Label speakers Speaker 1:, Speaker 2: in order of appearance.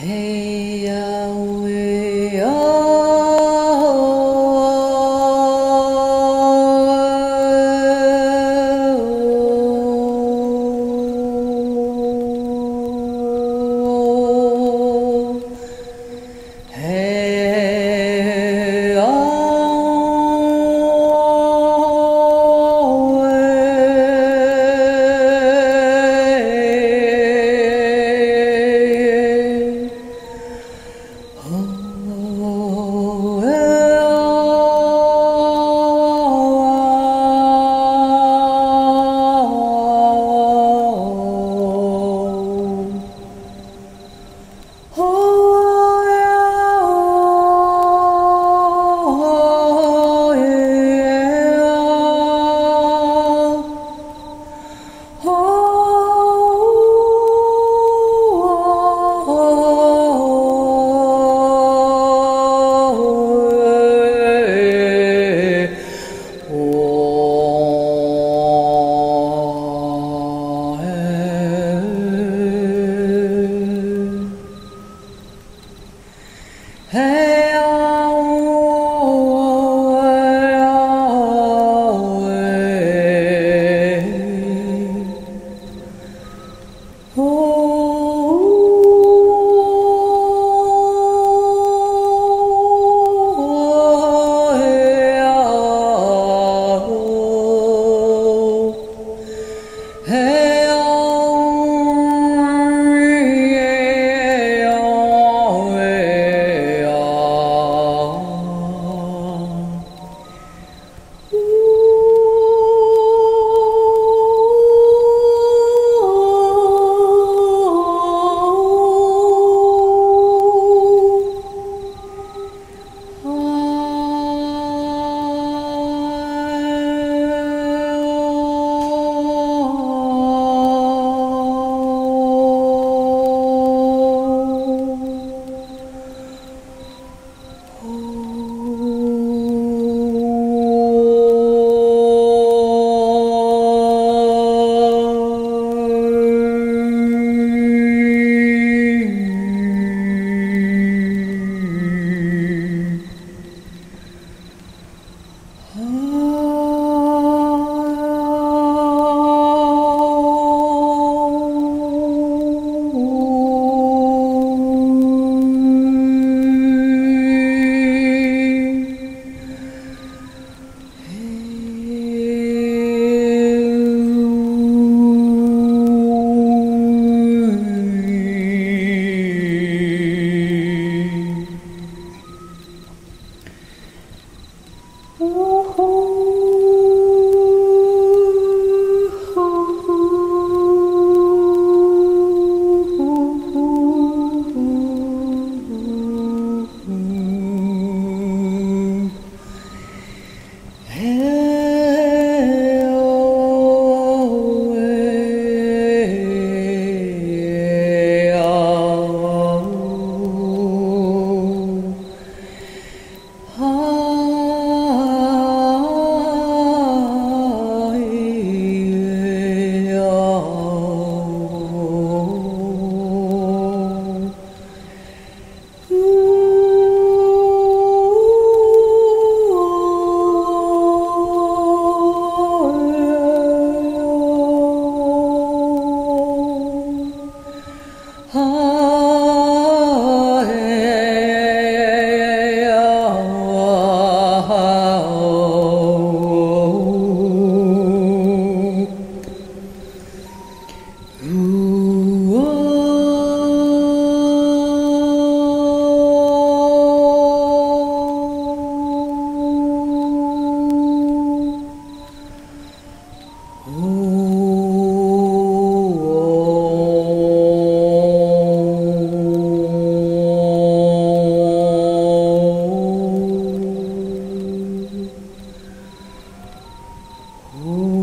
Speaker 1: Hey, Ah Ooh.